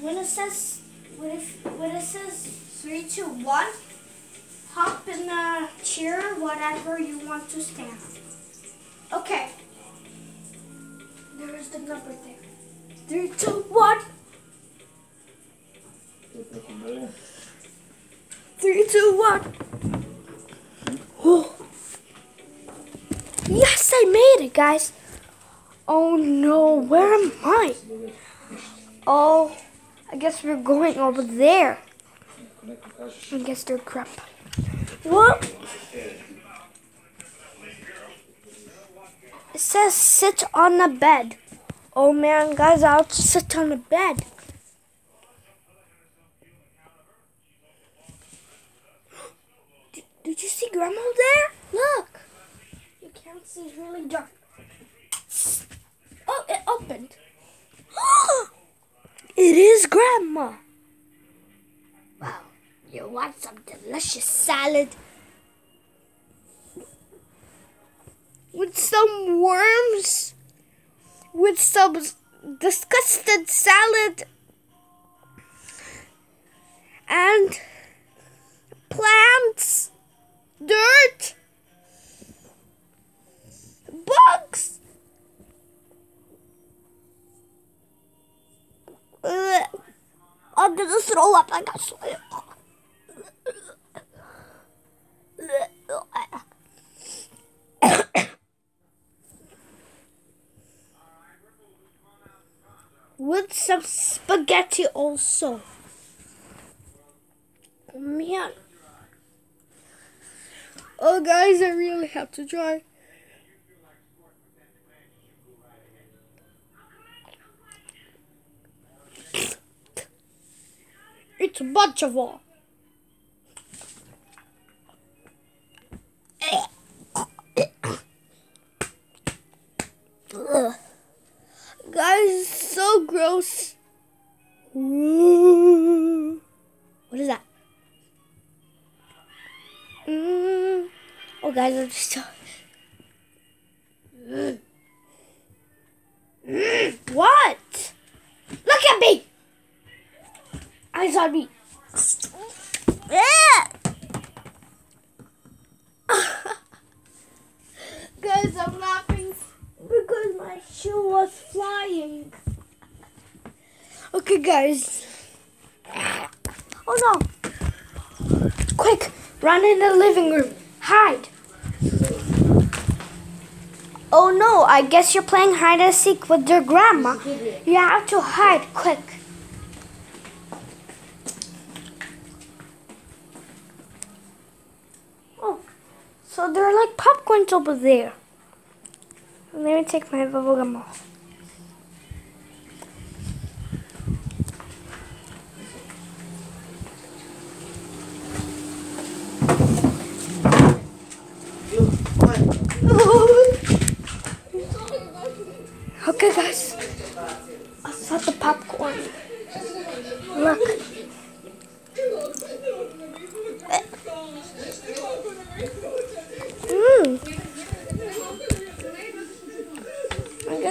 When it says, when it, when it says three, two, one, hop in the chair, whatever you want to stand. Okay. There is the number there. Three, two, one. Three, two, one. Oh. Yes, I made it, guys. Oh no, where am I? Oh, I guess we're going over there. I guess they're crap. What? It says sit on the bed. Oh man, guys, I'll just sit on the bed. Did, you see Grandma there? Look. You can't see, it's really dark. Oh, it opened. It is Grandma. Wow, you want some delicious salad? With some worms? With some disgusted salad? And plants? Dirt? Bugs? I'm gonna throw up. I got soil. With some spaghetti also. Man. Oh, guys, I really have to try. It's a bunch of all. Guys, so gross. What is that? Oh, guys, I'm just. What? Eyes on me. Guys, I'm laughing because my shoe was flying. Okay, guys. Oh no. Quick, run in the living room. Hide. Oh no, I guess you're playing hide and seek with your grandma. You have to hide quick. There are like popcorns over there. Let me take my bubble gum off. Okay, guys.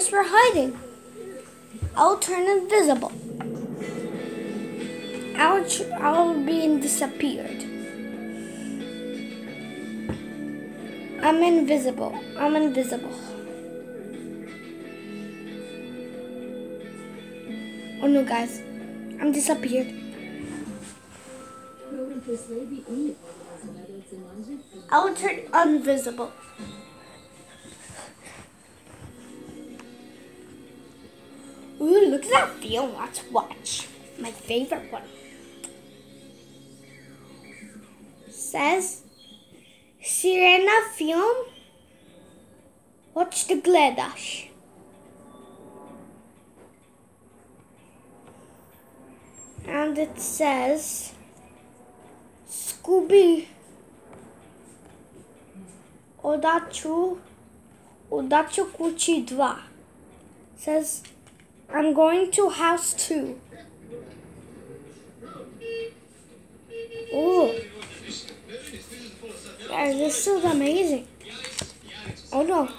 Guess we're hiding. I'll turn invisible. I'll, I'll be disappeared. I'm invisible. I'm invisible. Oh no, guys. I'm disappeared. I will turn invisible. At. Let's watch. My favorite one. Says Sirena film. Watch the Gledash. And it says Scooby Odachu Odachu Kuchi 2 says I'm going to house two. Oh, guys, this is amazing. Oh no.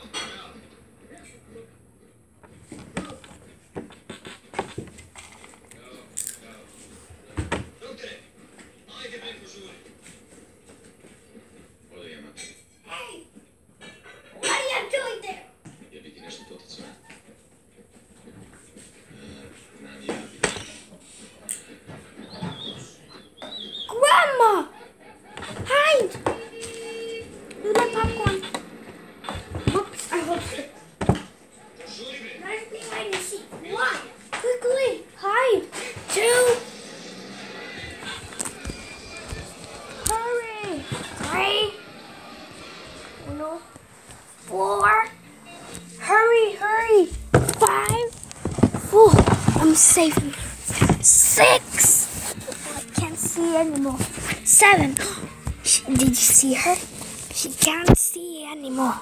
Four. Hurry, hurry. Five. Four. I'm safe. Six. I can't see anymore. Seven. Did you see her? She can't see anymore.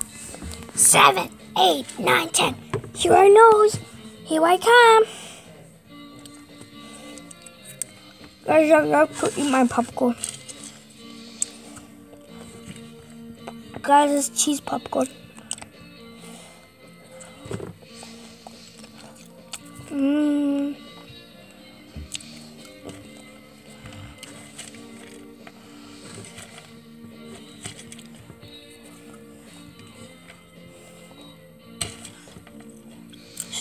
Seven, eight, nine, ten. Here I nose. Here I come. Guys, I'm going to eat my popcorn. Guys, it's cheese popcorn.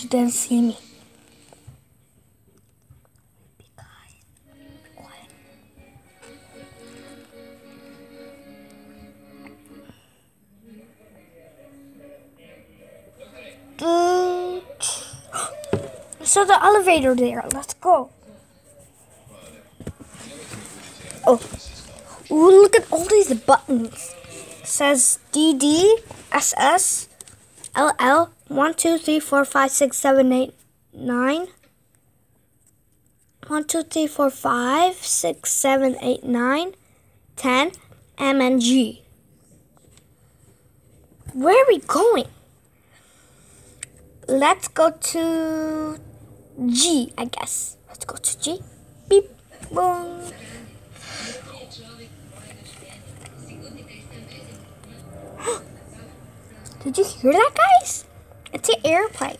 Didn't see me. Be quiet. Be quiet. So the elevator there. Let's go. Oh. Ooh, look at all these buttons. It says DD, SS, LL, 1, 2, 3, 4, 5, 6, 7, 8, 9. 1, 2, 3, 4, 5, 6, 7, 8, 9, 10, M and G. Where are we going? Let's go to G, I guess. Let's go to G. Beep, boom. Did you hear that, guys? It's an airplane.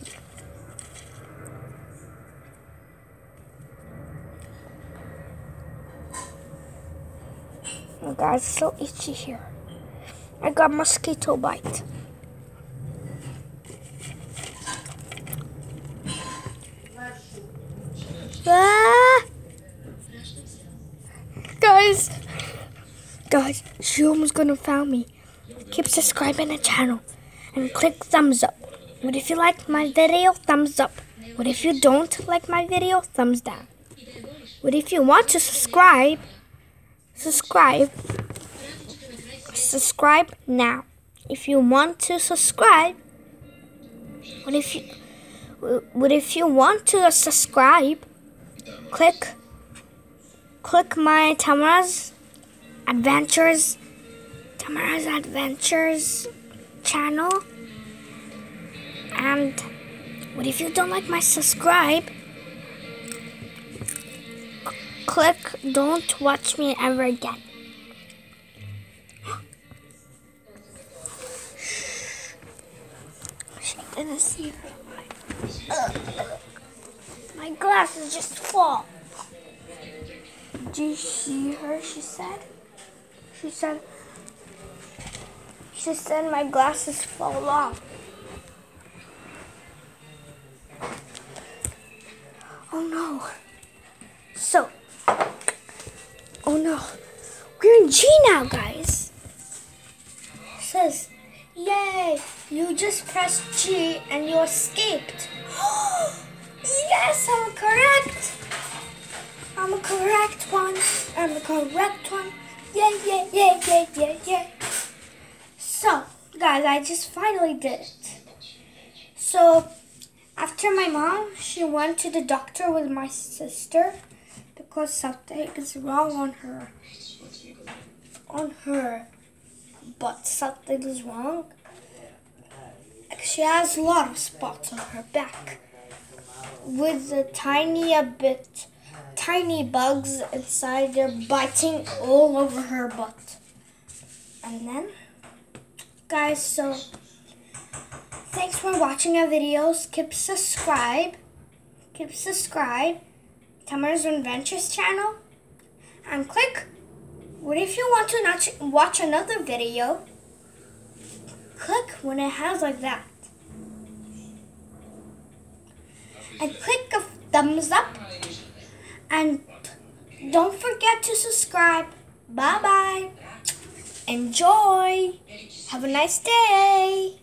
Oh, guys, it's so itchy here. I got mosquito bite. Ah! Guys, guys, she almost gonna found me. Keep subscribing the channel and click thumbs up. What if you like my video? Thumbs up. What if you don't like my video? Thumbs down. What if you want to subscribe? Subscribe. Subscribe now. If you want to subscribe, what if you what if you want to subscribe? Click click my Tamara's Adventures Tamara's Adventures channel. And what if you don't like my subscribe? Click don't watch me ever again. She didn't see. My glasses just fall. Did you see her? She said. She said. She said my glasses fall off. Oh no. So. Oh no. We're in G now, guys. It says, Yay! You just pressed G and you escaped. yes, I'm correct. I'm a correct one. I'm the correct one. Yeah, yeah, yeah, yeah, yeah, yeah. So, guys, I just finally did it. So, after my mom, she went to the doctor with my sister because something is wrong on her. On her. But something is wrong. She has a lot of spots on her back with a tiny a bit tiny bugs inside they're biting all over her butt. And then, guys, so thanks for watching our videos. Keep subscribe. Keep subscribe. Tamara's Adventures channel. And click, what if you want to not watch another video, click when it has like that. And click a thumbs up. And don't forget to subscribe. Bye bye. Enjoy. Have a nice day.